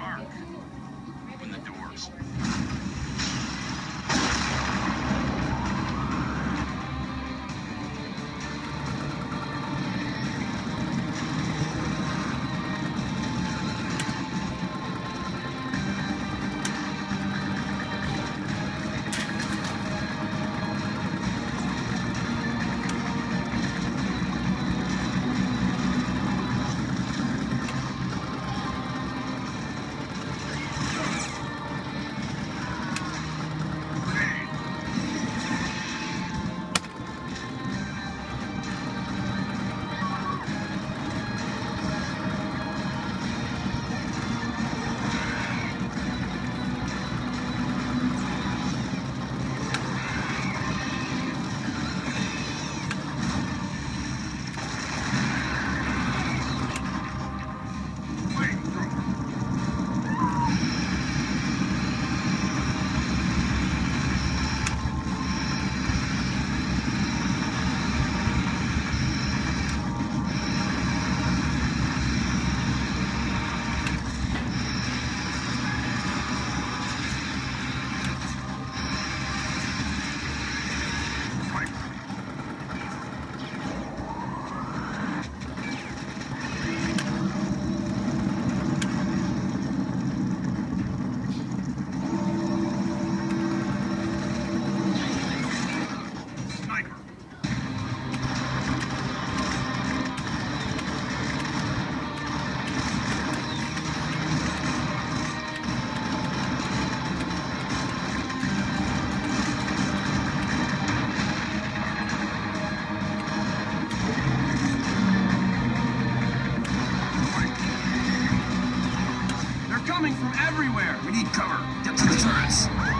arc. Open the doors. everywhere. We need cover. Get to the turrets.